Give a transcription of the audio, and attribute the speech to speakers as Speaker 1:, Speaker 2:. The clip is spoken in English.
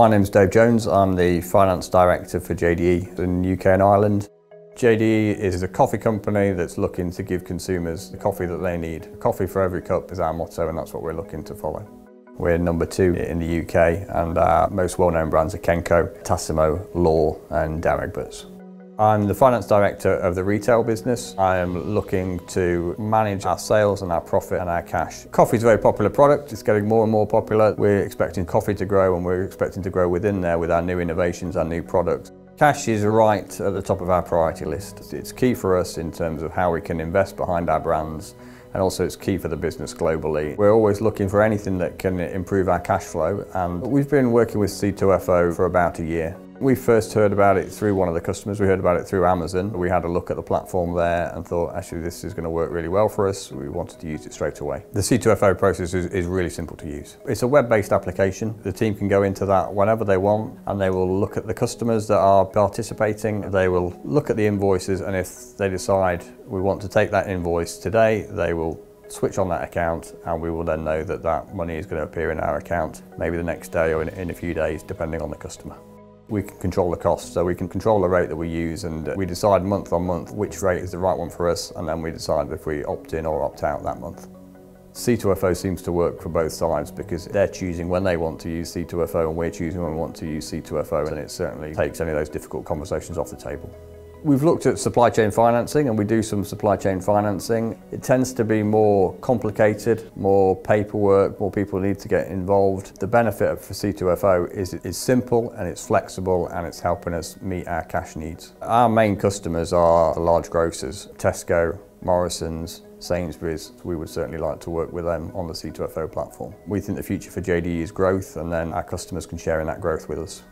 Speaker 1: My name's Dave Jones. I'm the Finance Director for JDE in UK and Ireland. JDE is a coffee company that's looking to give consumers the coffee that they need. Coffee for every cup is our motto and that's what we're looking to follow. We're number two in the UK and our most well-known brands are Kenco, Tassimo, L'OR and Douwe Egberts. I'm the finance director of the retail business. I am looking to manage our sales and our profit and our cash. Coffee is a very popular product. It's getting more and more popular. We're expecting coffee to grow and we're expecting to grow within there with our new innovations, our new products. Cash is right at the top of our priority list. It's key for us in terms of how we can invest behind our brands and also it's key for the business globally. We're always looking for anything that can improve our cash flow and we've been working with C2FO for about a year. We first heard about it through one of the customers. We heard about it through Amazon. We had a look at the platform there and thought, actually, this is going to work really well for us. We wanted to use it straight away. The C2FO process is, is really simple to use. It's a web-based application. The team can go into that whenever they want and they will look at the customers that are participating. They will look at the invoices and if they decide we want to take that invoice today, they will switch on that account and we will then know that that money is going to appear in our account maybe the next day or in, in a few days depending on the customer. We can control the cost, so we can control the rate that we use and we decide month on month which rate is the right one for us and then we decide if we opt in or opt out that month. C2FO seems to work for both sides because they're choosing when they want to use C2FO and we're choosing when we want to use C2FO and it certainly takes any of those difficult conversations off the table. We've looked at supply chain financing and we do some supply chain financing. It tends to be more complicated, more paperwork, more people need to get involved. The benefit for C2FO is it's simple and it's flexible and it's helping us meet our cash needs. Our main customers are large grocers, Tesco, Morrison's, Sainsbury's, we would certainly like to work with them on the C2FO platform. We think the future for JDE is growth and then our customers can share in that growth with us.